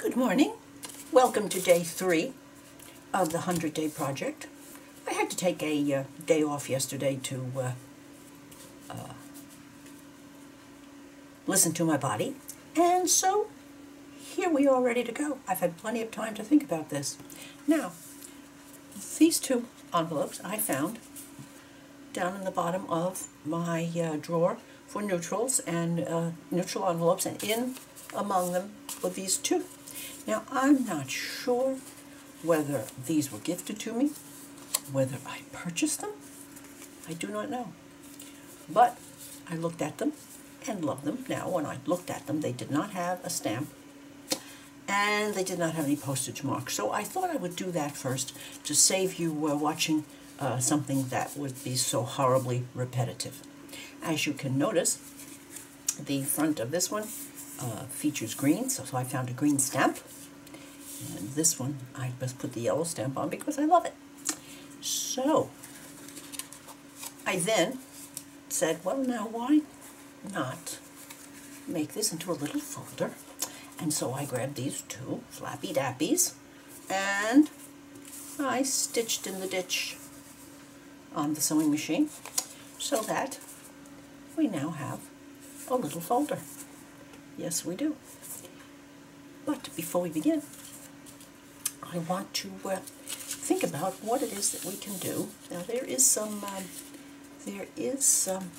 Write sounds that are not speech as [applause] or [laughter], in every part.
Good morning. Welcome to day three of the 100 Day Project. I had to take a uh, day off yesterday to uh, uh, listen to my body, and so here we are ready to go. I've had plenty of time to think about this. Now, these two envelopes I found down in the bottom of my uh, drawer for neutrals and uh, neutral envelopes, and in among them were these two. Now, I'm not sure whether these were gifted to me, whether I purchased them. I do not know. But I looked at them and loved them. Now, when I looked at them, they did not have a stamp and they did not have any postage marks. So I thought I would do that first to save you uh, watching uh, something that would be so horribly repetitive. As you can notice, the front of this one uh, features green, so, so I found a green stamp. And this one, I just put the yellow stamp on because I love it. So, I then said, well, now why not make this into a little folder? And so I grabbed these two flappy dappies and I stitched in the ditch on the sewing machine so that we now have a little folder. Yes, we do. But before we begin, I want to uh, think about what it is that we can do. Now there is some, um, there is some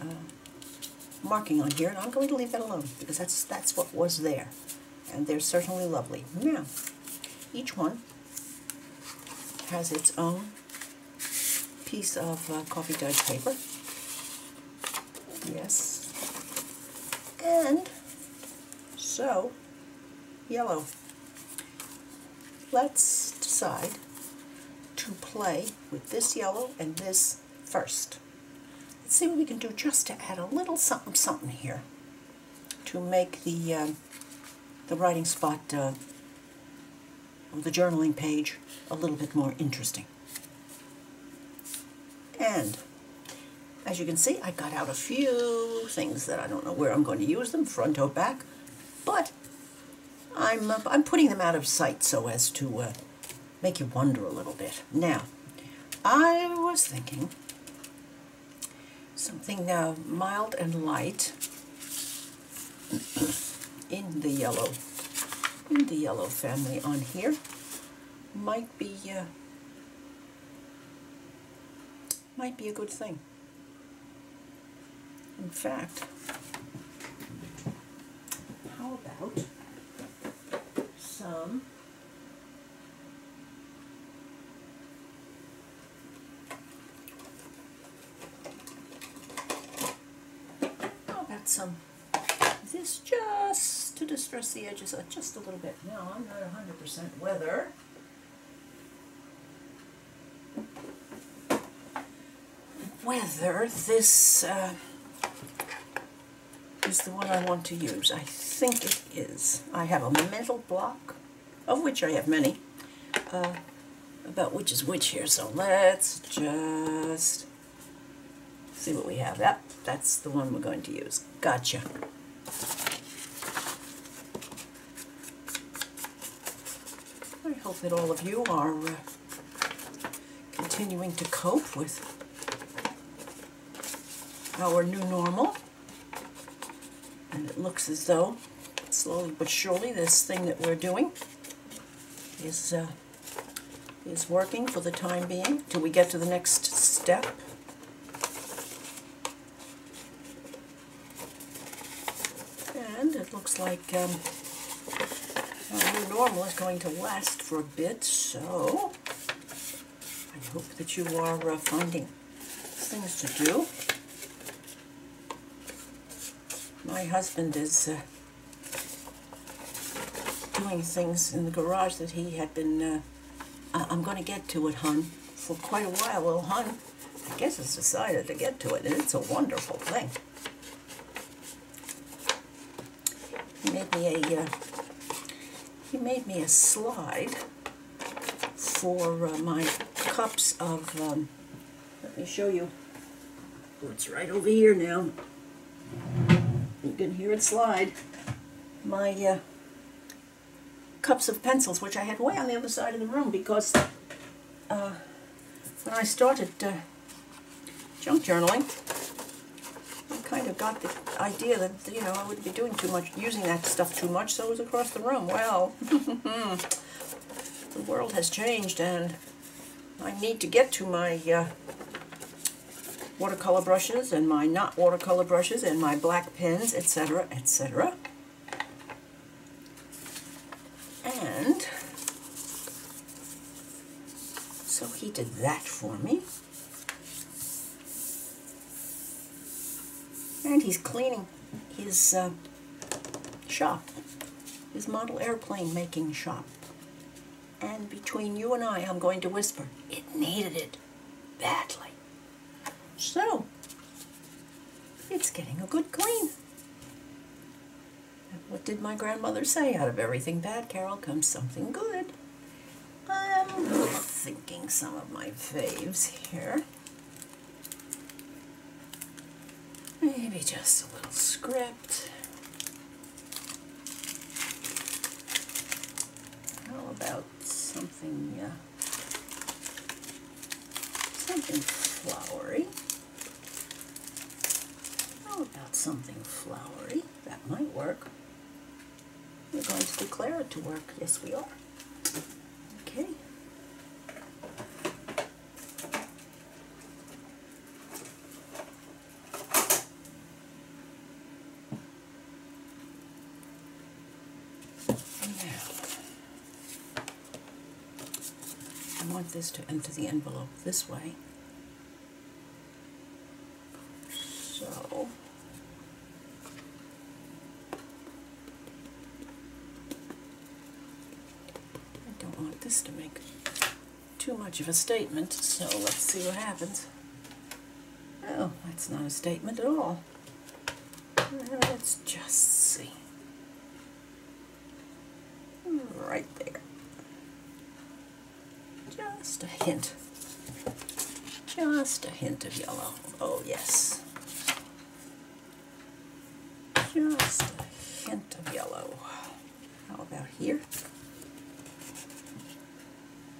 uh, marking on here, and I'm going to leave that alone because that's that's what was there, and they're certainly lovely. Now, each one has its own piece of uh, coffee dyed paper. Yes. And so, yellow. Let's decide to play with this yellow and this first. Let's see what we can do just to add a little something something here to make the uh, the writing spot uh, the journaling page a little bit more interesting. And as you can see, I got out a few things that I don't know where I'm going to use them, front or back, but I'm, uh, I'm putting them out of sight so as to uh, make you wonder a little bit. Now, I was thinking something uh, mild and light [clears throat] in the yellow, in the yellow family on here might be uh, might be a good thing. In fact, how about some how about some this just to distress the edges just a little bit. Now I'm not 100% whether whether this uh, is the one I want to use. I think it is. I have a mental block, of which I have many, uh, about which is which here. So let's just see what we have. Yep, that's the one we're going to use. Gotcha. I hope that all of you are uh, continuing to cope with our new normal. And it looks as though, slowly but surely, this thing that we're doing is, uh, is working for the time being till we get to the next step. And it looks like um, our new normal is going to last for a bit, so I hope that you are uh, finding things to do. My husband is uh, doing things in the garage that he had been, uh, I'm going to get to it, hon, for quite a while. Well, hon, I guess has decided to get to it, and it's a wonderful thing. He made me a, uh, he made me a slide for uh, my cups of, um, let me show you. It's right over here now. Can hear it slide. My uh, cups of pencils, which I had way on the other side of the room because uh, when I started uh, junk journaling, I kind of got the idea that, you know, I wouldn't be doing too much, using that stuff too much, so it was across the room. Well, [laughs] the world has changed and I need to get to my uh, watercolor brushes and my not watercolor brushes and my black pens, etc., etc. And so he did that for me. And he's cleaning his uh, shop, his model airplane making shop. And between you and I, I'm going to whisper, it needed it badly. So, it's getting a good clean. What did my grandmother say? Out of everything bad, Carol, comes something good. I'm thinking some of my faves here. Maybe just a little script. How about something, uh, something flowery? Something flowery? That might work. We're going to declare it to work. Yes, we are. Okay. I want this to enter the envelope this way. So, I don't want this to make too much of a statement, so let's see what happens. Oh, that's not a statement at all. Let's just see. Right there. Just a hint. Just a hint of yellow. Oh, yes. Just a hint of yellow. How about here?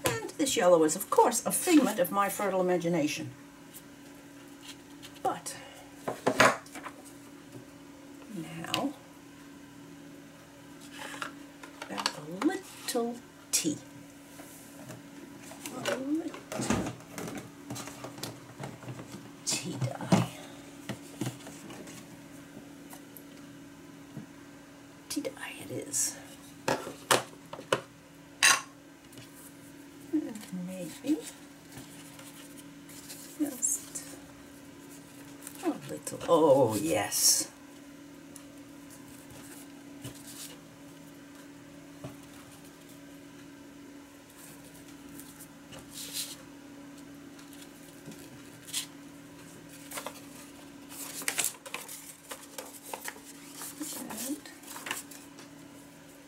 And this yellow is, of course, a figment of my fertile imagination. But, now, about a little tea. A little tea dye. Tea dye it is. And maybe just a little. Oh, yes.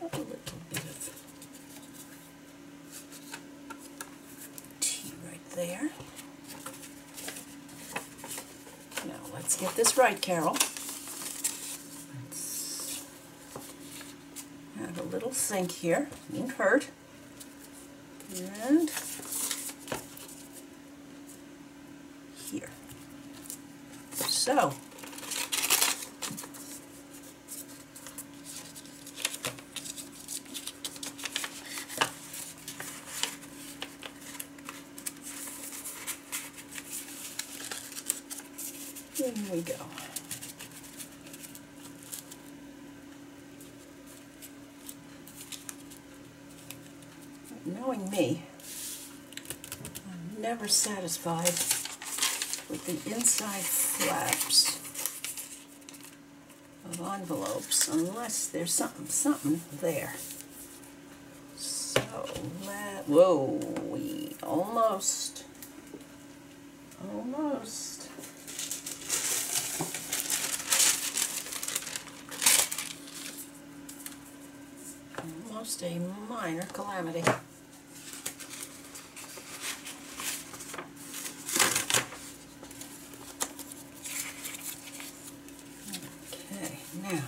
And a little bit of tea right there. Now let's get this right, Carol. Let's have a little sink here, won't hurt. And here. So, Here we go. Knowing me, I'm never satisfied with the inside flaps of envelopes unless there's something, something there. So, let, whoa, we almost, almost. almost a minor calamity. Okay, now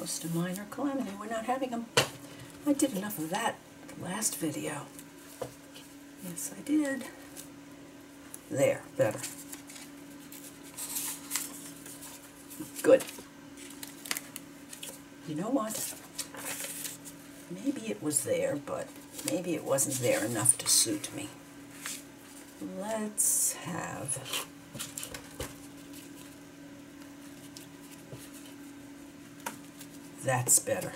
Just a minor calamity. We're not having them. I did enough of that last video. Yes, I did. There, better. Good. You know what? Maybe it was there, but maybe it wasn't there enough to suit me. Let's have That's better.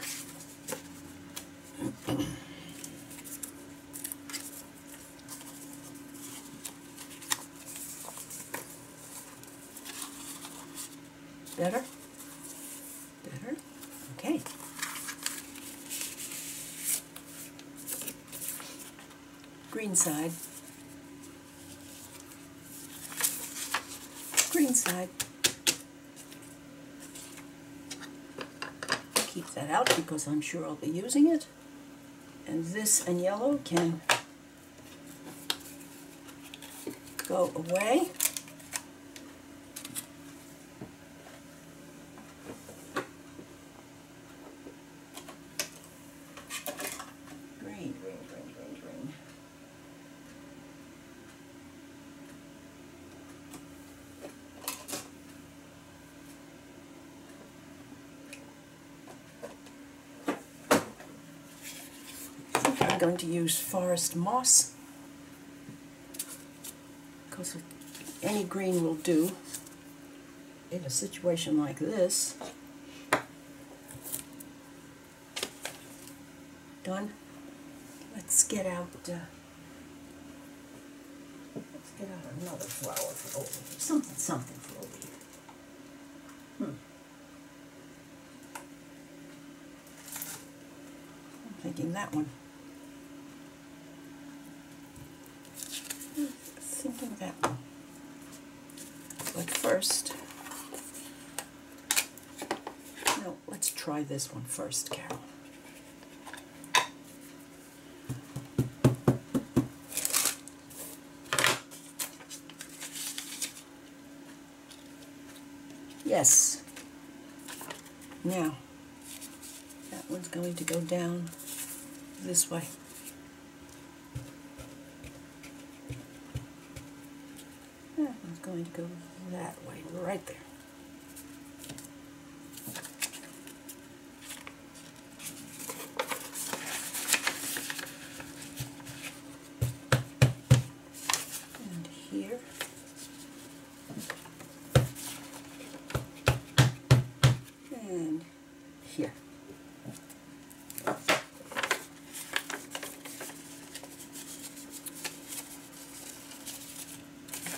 Better? Better? Okay. Green side. Green side. Keep that out because I'm sure I'll be using it. This and yellow can go away. Green, green, green, green, green. I think I'm going to use forest moss because any green will do in a situation like this. Done. Let's get out. Uh, let's get out another flower for over here. Something, something for over here. Hmm. I'm thinking that one. Hmm, Thinking that one. But first, no, let's try this one first, Carol. Yes. Now, that one's going to go down this way. That one's going to go that way, right there. And here. And here.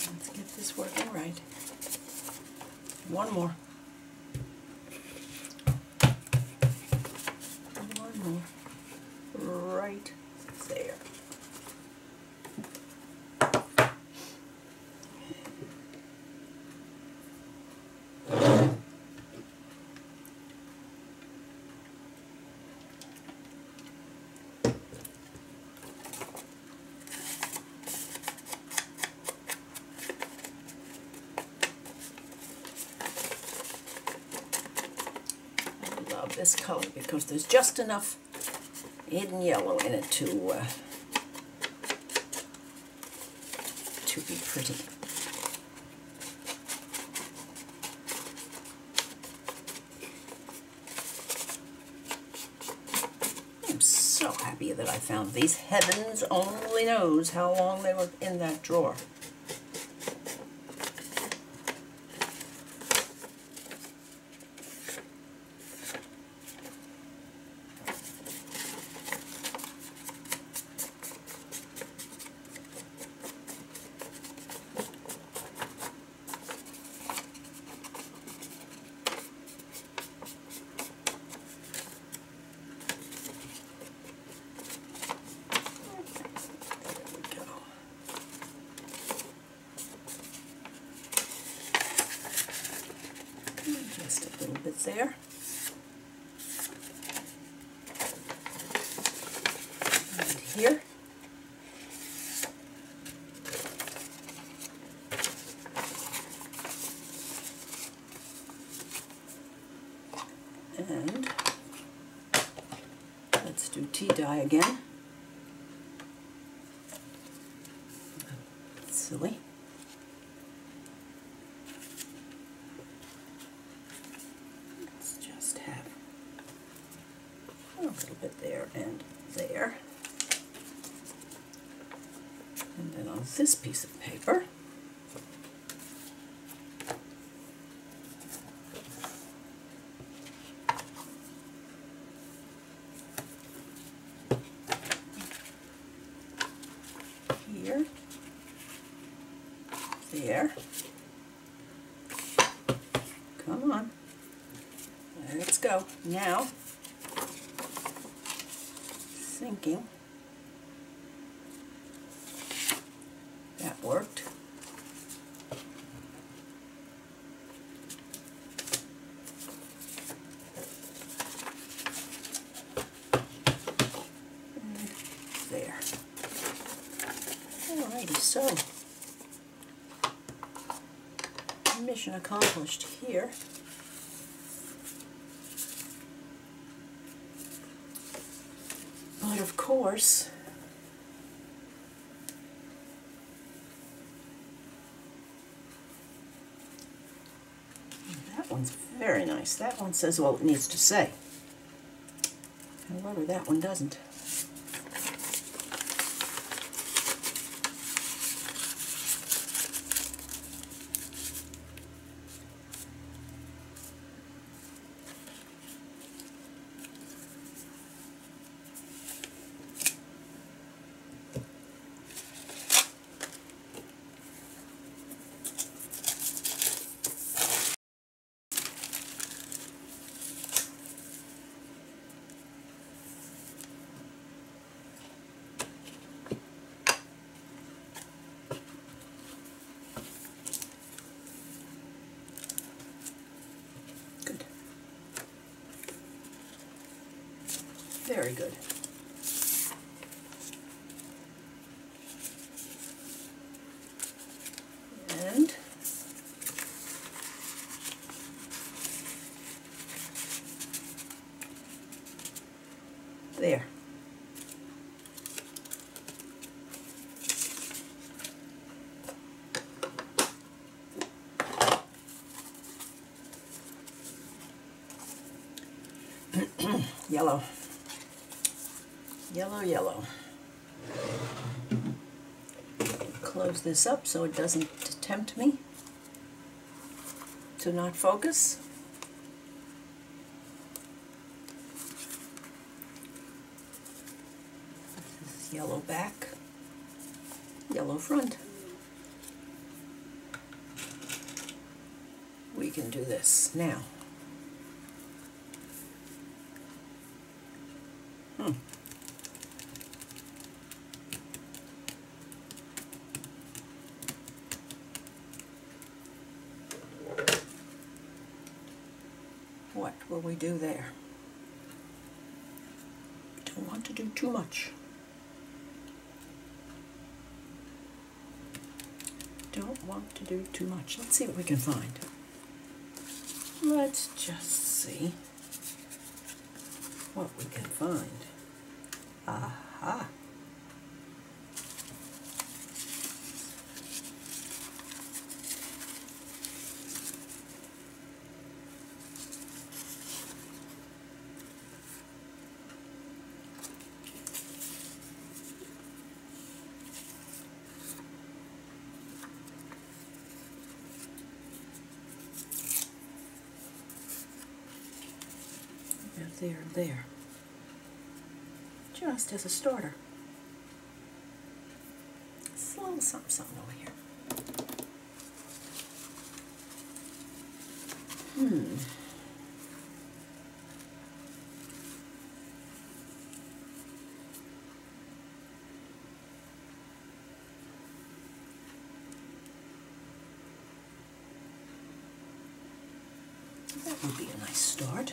Let's get this working right. One more. One more. Right there. I love this color because there's just enough hidden yellow in it to uh, to be pretty. I'm so happy that I found these. Heavens only knows how long they were in that drawer. There we go. Just a little bit there. And here. And do tea-dye again. Silly. Let's just have a little bit there and there. And then on this piece of paper, here, there. Come on. Let's go. Now, thinking that worked. And there. Alrighty, so mission accomplished here. But of course, that one's very nice. That one says what it needs to say. However, that one doesn't. Very good. And there. [clears throat] Yellow. Yellow, yellow. Close this up so it doesn't tempt me to not focus. Yellow back, yellow front. We can do this now. Hmm. What will we do there? Don't want to do too much. Don't want to do too much. Let's see what we can find. Let's just see what we can find. Aha. There. Just as a starter. It's a little something, something over here. Hmm. That would be a nice start.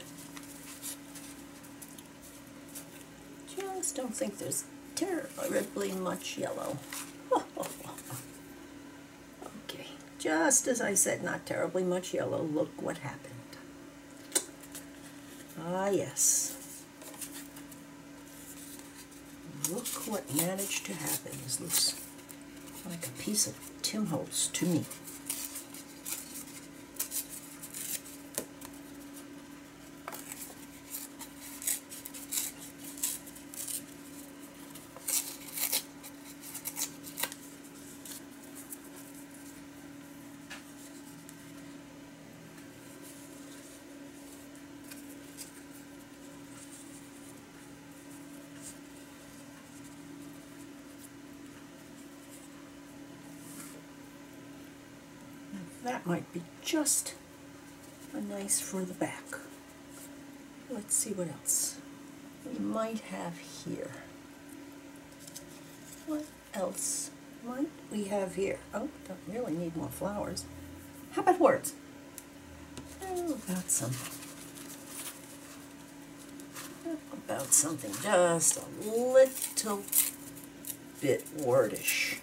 Just don't think there's terribly much yellow. [laughs] okay, just as I said, not terribly much yellow. Look what happened. Ah, yes. look what managed to happen. This looks like a piece of Tim Holtz to me. That might be just a nice for the back. Let's see what else we might have here. What else might we have here? Oh, don't really need more flowers. How about words? How about something? How about something just a little bit wordish?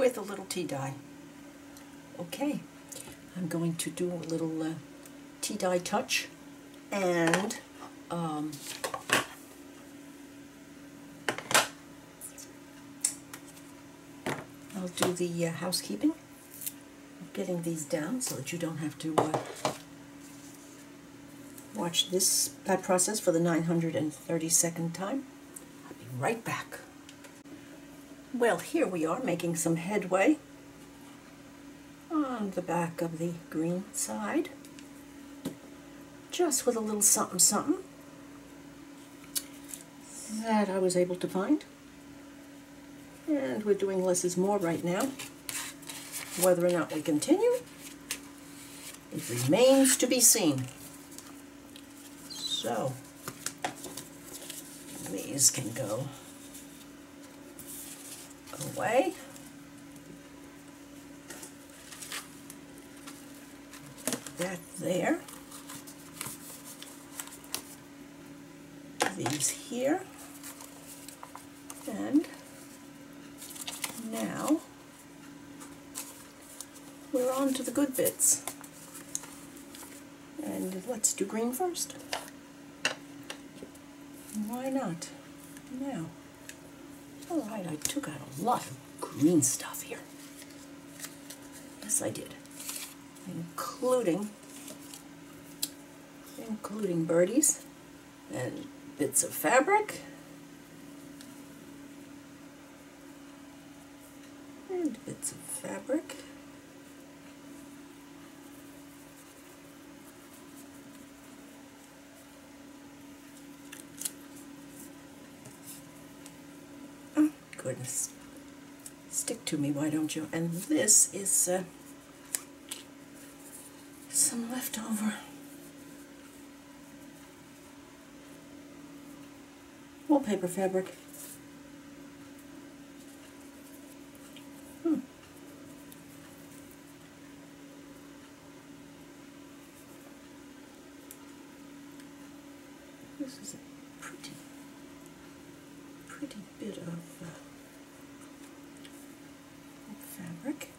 With a little tea dye. Okay, I'm going to do a little uh, tea dye touch and um, I'll do the uh, housekeeping getting these down so that you don't have to uh, watch this that process for the 932nd time. I'll be right back. Well, here we are making some headway on the back of the green side, just with a little something something that I was able to find. And we're doing less is more right now. Whether or not we continue, it remains to be seen. So, these can go away. That there. These here. And now we're on to the good bits. And let's do green first. Why not? Now. All right, I took out a lot of green stuff here. Yes, I did. Including, including birdies and bits of fabric and bits of fabric. Goodness. Stick to me, why don't you? And this is uh, some leftover wallpaper fabric. Hmm. This is a pretty, pretty bit of uh, fabric.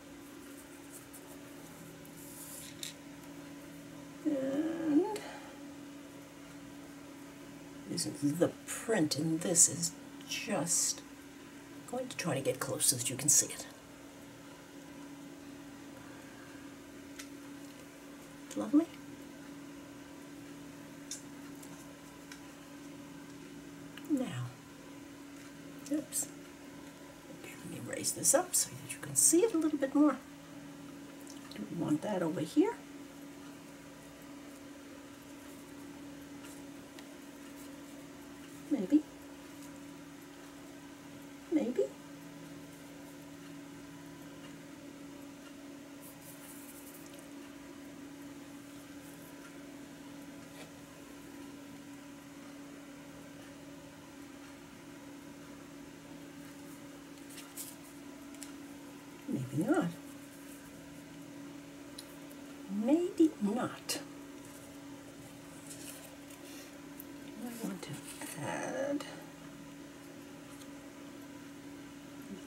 And isn't the print in this is just I'm going to try to get close so that you can see it. Lovely. Now, oops. Okay, let me raise this up so that you can see it a little bit more. Do we want that over here? Maybe. Maybe. Maybe not. Maybe not. I want to add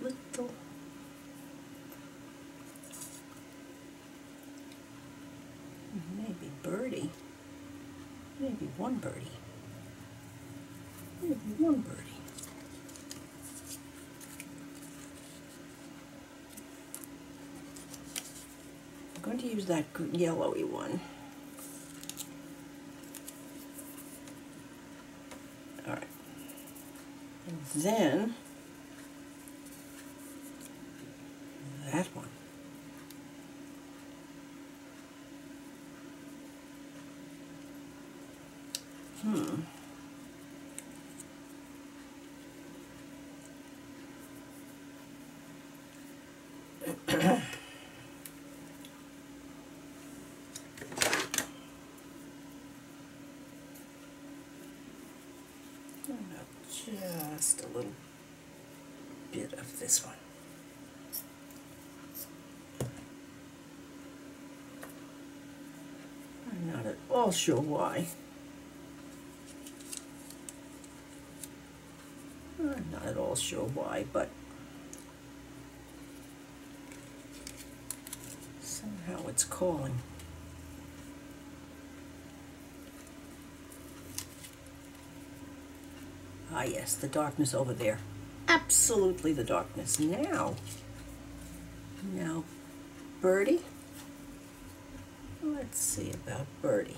a little maybe birdie. Maybe one birdie. Maybe one birdie. I'm going to use that yellowy one. All right. And then that one. Hmm. Just a little bit of this one. I'm not at all sure why. I'm not at all sure why, but somehow it's calling. Ah, yes, the darkness over there. Absolutely the darkness. Now, now, Birdie. Let's see about Birdie.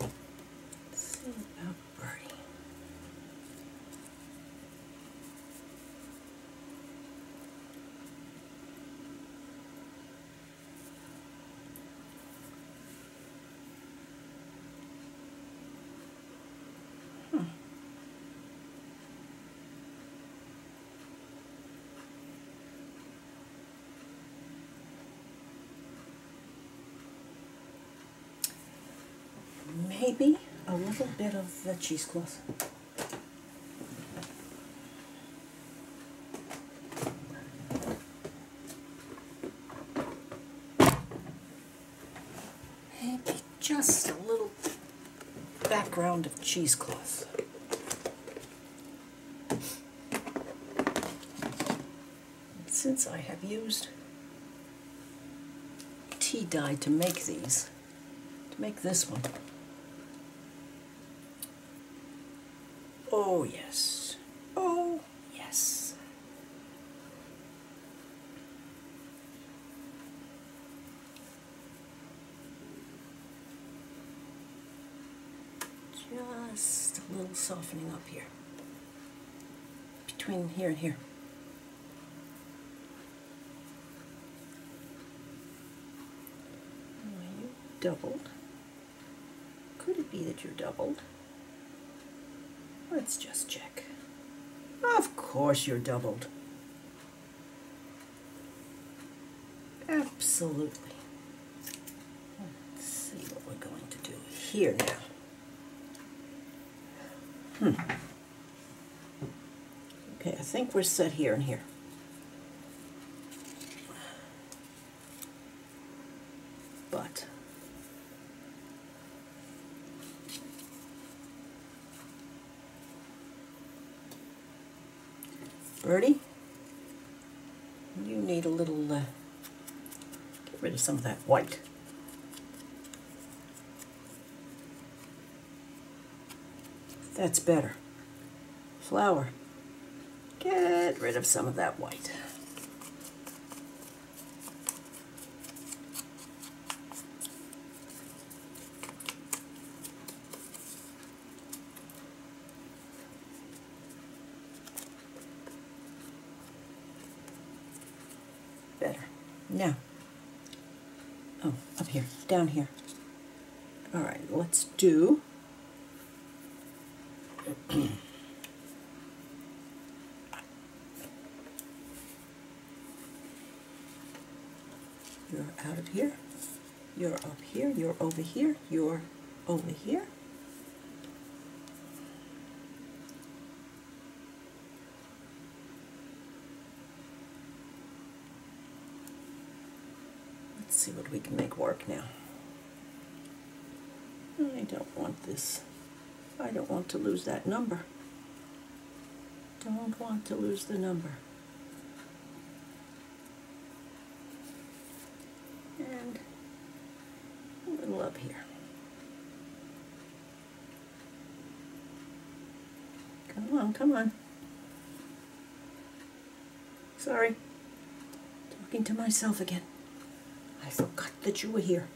Let's see about Birdie. Maybe a little bit of the cheesecloth. Maybe just a little background of cheesecloth. Since I have used tea dye to make these, to make this one, Oh, yes. Oh, yes. Just a little softening up here. Between here and here. Are you doubled? Could it be that you're doubled? Let's just check. Of course you're doubled. Absolutely. Let's see what we're going to do here now. Hmm. Okay, I think we're set here and here. But Birdie, you need a little, uh, get rid of some of that white. That's better. Flower, get rid of some of that white. Now, oh, up here, down here. All right, let's do. [clears throat] You're out of here. You're up here. You're over here. You're over here. Let's see what we can make work now. I don't want this. I don't want to lose that number. Don't want to lose the number. And a little up here. Come on, come on. Sorry. Talking to myself again. I forgot that you were here.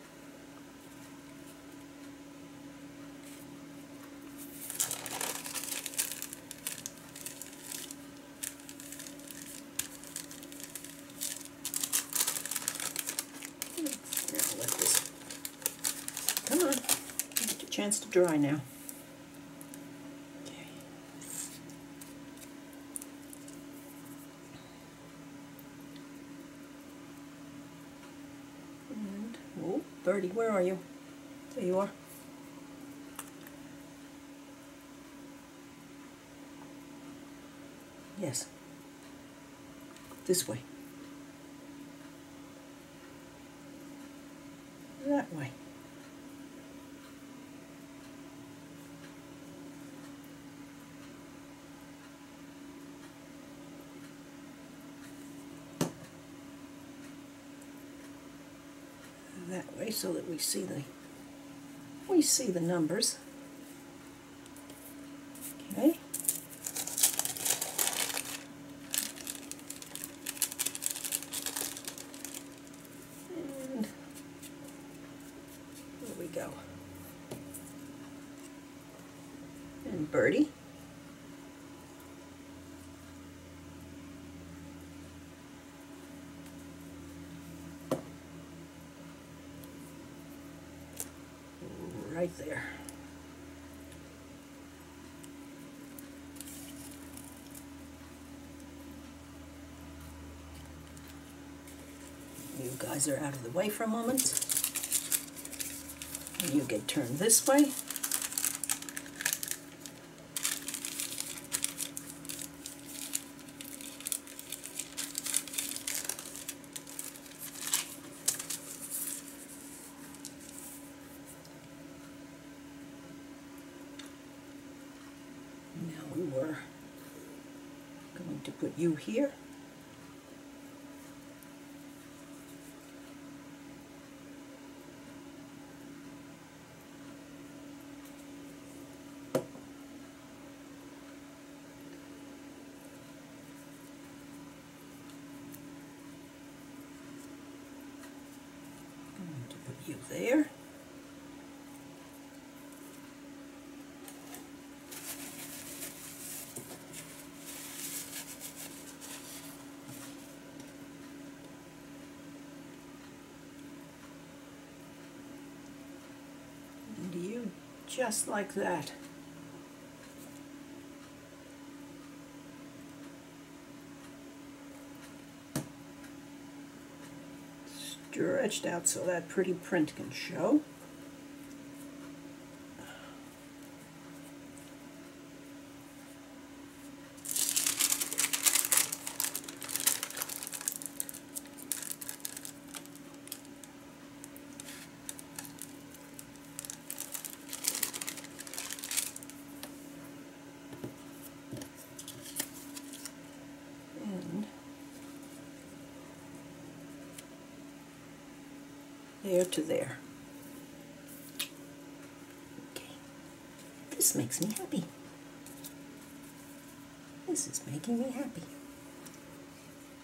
Now let this. Come on. Get a chance to dry now. Oh, Birdie, where are you? There you are. Yes. This way. That way. That way so that we see the we see the numbers. Okay. And there we go. And Birdie. Right there. You guys are out of the way for a moment. You get turned this way. Now we were going to put you here. Going to put you there. And you just like that. Out so that pretty print can show. And there to there. Okay. This makes me happy. This is making me happy.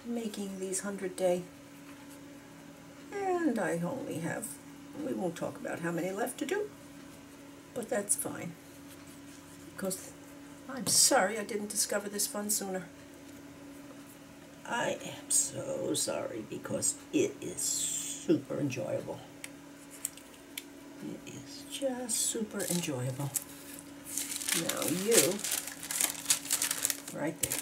Making these hundred day. And I only have, we won't talk about how many left to do, but that's fine. Because I'm sorry I didn't discover this fun sooner. I am so sorry because it is super enjoyable. It is just super enjoyable. Now you, right there.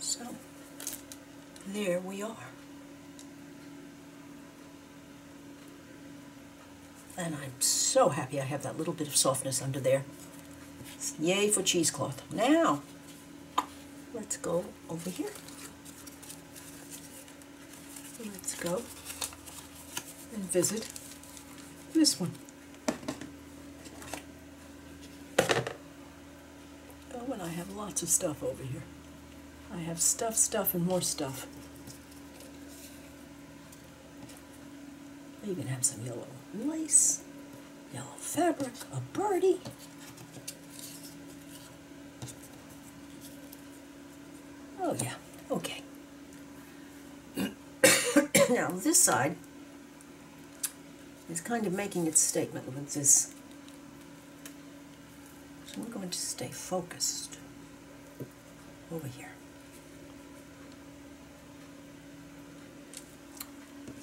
So, there we are. And I'm so happy I have that little bit of softness under there. Yay for cheesecloth. Now, let's go over here. Let's go and visit this one. Oh, and I have lots of stuff over here. I have stuff, stuff, and more stuff. I even have some yellow lace, yellow fabric, a birdie. Oh yeah, okay. [coughs] now this side is kind of making its statement with this. So we're going to stay focused over here.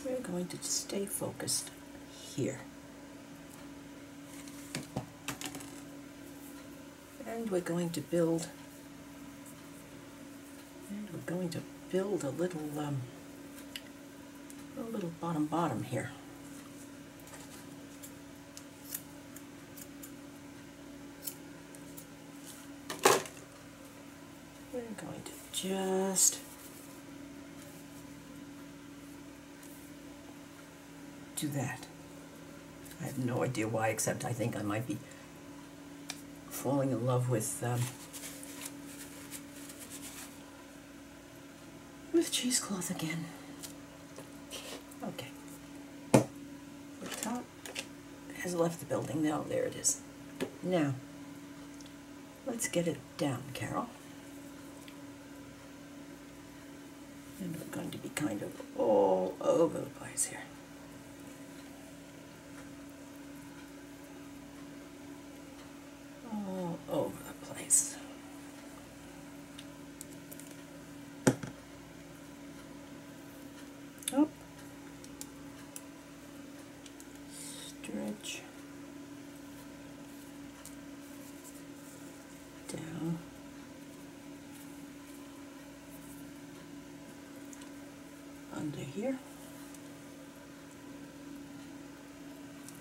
We're going to stay focused here. And we're going to build, and we're going to build a little, um, a little bottom bottom here. We're going to just do that. I have no idea why, except I think I might be falling in love with um, with cheesecloth again. Okay. The top has left the building. Now there it is. Now, let's get it down, Carol. And we're going to be kind of all over the place here. all over the place. Up. Stretch. Down. Under here.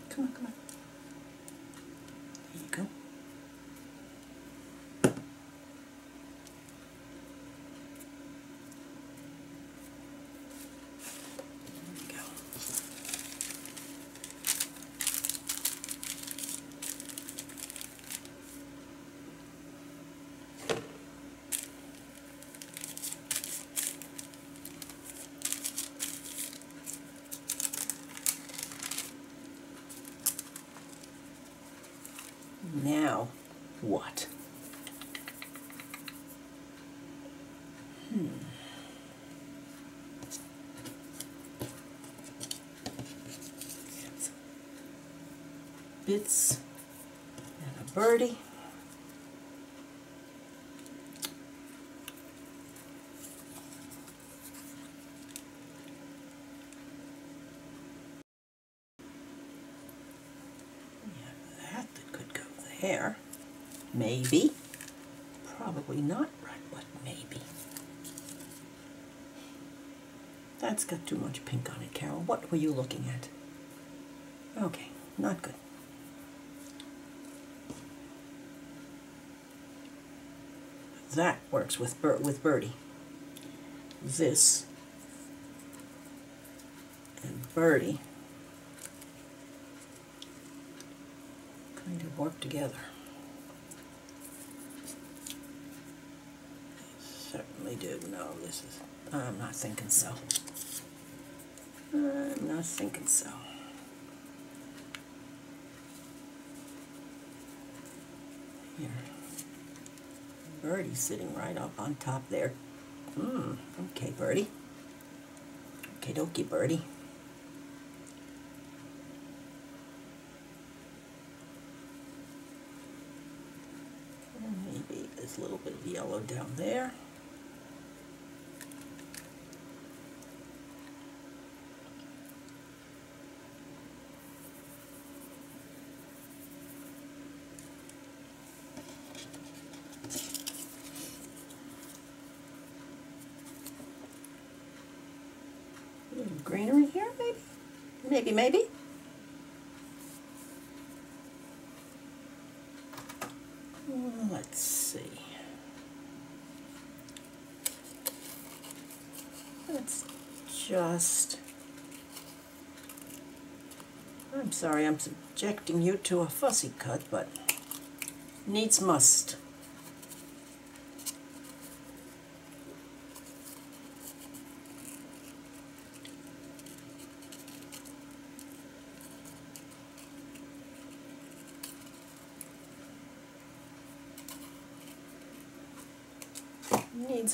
Come on, come on. Now, what? Hmm. bits and a birdie. We have that that could go there. Maybe. Probably not right, but maybe. That's got too much pink on it, Carol. What were you looking at? Okay, not good. That works with Bir- with Birdie. This and Birdie kind of work together. Certainly really This I'm not thinking so. I'm not thinking so. Here. Birdie sitting right up on top there. Hmm, okay, Birdie. Okay, dokie, Birdie. Maybe a little bit of yellow down there. Greenery here, maybe? Maybe, maybe? Mm, let's see. Let's just... I'm sorry, I'm subjecting you to a fussy cut, but needs must.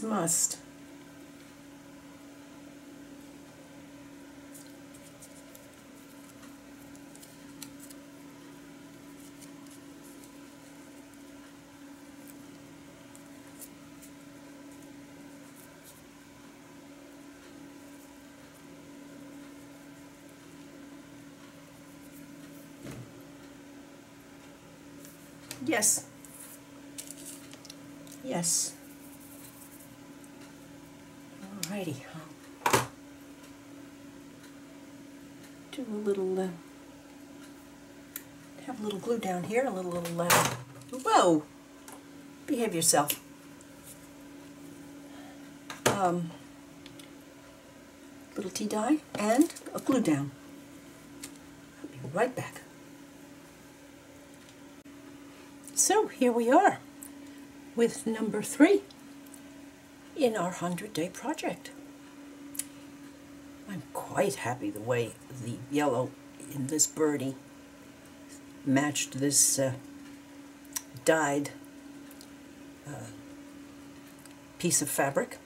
Must. Yes. Yes. Alrighty. I'll do a little, uh, have a little glue down here, a little, little, uh, whoa, behave yourself. Um, little tea dye and a glue down. I'll be right back. So here we are with number three in our 100 day project. I'm quite happy the way the yellow in this birdie matched this uh, dyed uh, piece of fabric.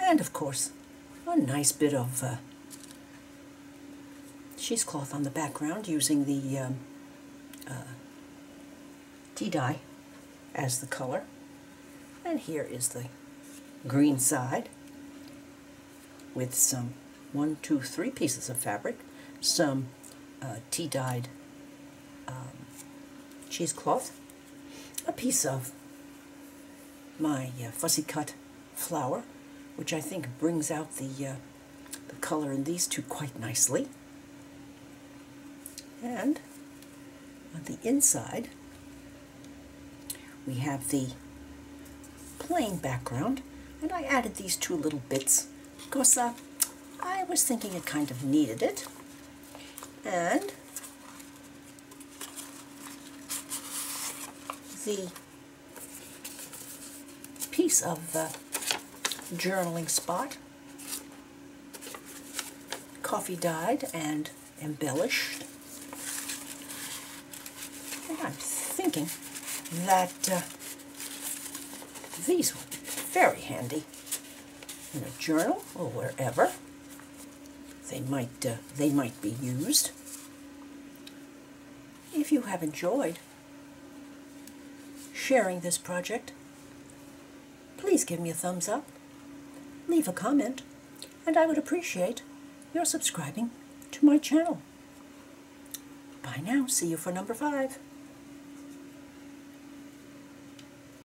And of course, a nice bit of uh, cheesecloth on the background using the um, uh, tea dye as the color. And here is the green side with some one, two, three pieces of fabric, some uh, tea-dyed um, cheesecloth, a piece of my uh, fussy cut flower, which I think brings out the, uh, the color in these two quite nicely. And on the inside, we have the plain background and I added these two little bits. Because uh, I was thinking it kind of needed it. And the piece of the journaling spot. Coffee dyed and embellished. And I'm thinking that uh, these very handy in a journal or wherever they might uh, they might be used. If you have enjoyed sharing this project, please give me a thumbs up, leave a comment, and I would appreciate your subscribing to my channel. Bye now. See you for number five.